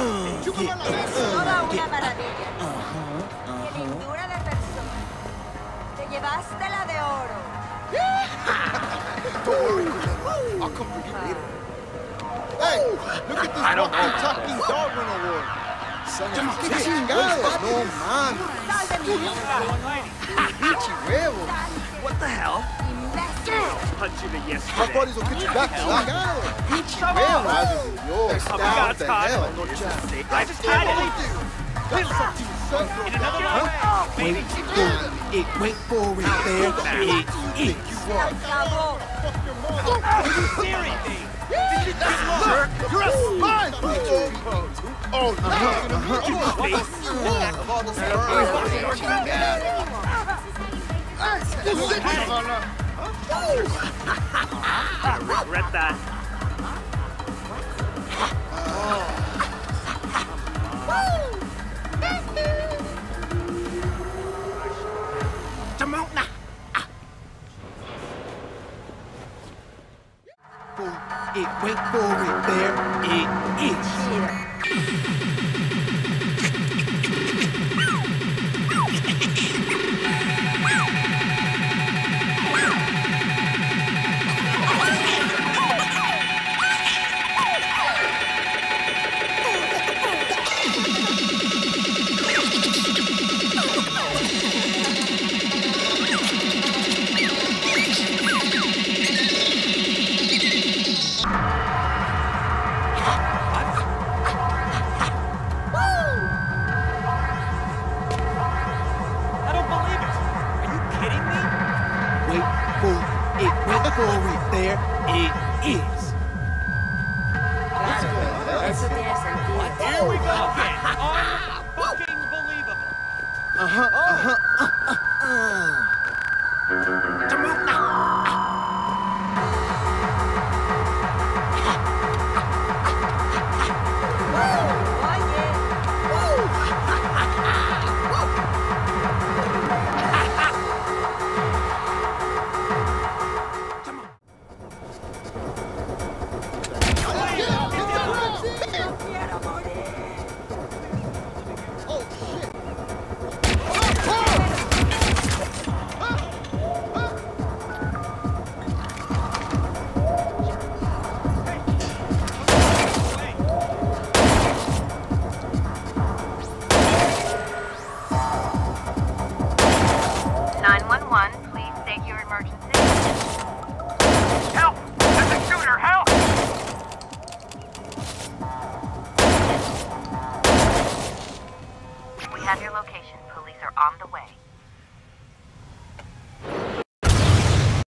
Toda una maravilla. Qué lindura de persona. Te llevaste la de oro. Don't worry, I'll come for you later. Hey, look at this fucking talking Darwin award. ¡Qué chingado! No mames. Sal de mi vida. Pinche. What the hell? Imbécil. Punch you to yes. My buddies will get you back. Chingado. Pinche huevo. Madre de Oh my God, the Todd. hell? Don't you just say- I just had it. That's something you said, bro. In another round. Baby. It, wait for it there. It is. Se acabó. You're a spy! Oh, no. Of all the sperm. This shit is gonna- I regret that. It, wait for it there. It is. I it. Wait for it there. It is. Eso tiene sentido. Here we go again. Unfucking believable. Uh-huh, uh-huh, uh-huh. Oye. Have your location. Police are on the way.